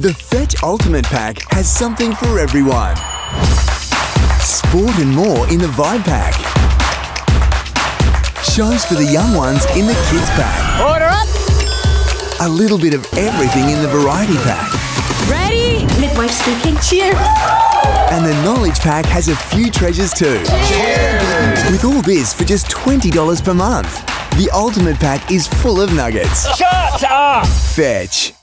The Fetch Ultimate Pack has something for everyone. Sport and more in the Vibe Pack. Shows for the young ones in the Kids Pack. Order up! A little bit of everything in the Variety Pack. Ready? Midwife speaking. Cheers! And the Knowledge Pack has a few treasures too. Cheers! With all this for just $20 per month. The Ultimate Pack is full of nuggets. Shut up! Fetch.